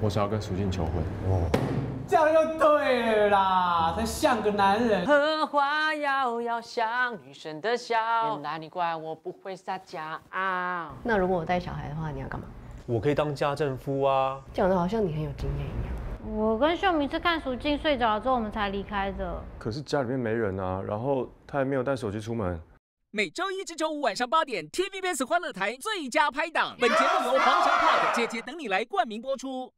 我想要跟苏静求婚。哦，这样就对啦，才像个男人。荷花摇摇，像女生的笑。原来你怪我不会撒娇啊。那如果我带小孩的话，你要干嘛？我可以当家政夫啊。讲的好像你很有经验一样。我跟秀明是看苏静睡着了之后，我们才离开的。可是家里面没人啊，然后他也没有带手机出门。每周一至周五晚上八点，TVBS 欢乐台最佳拍档，本节目由黄城 Park 姐姐等你来冠名播出。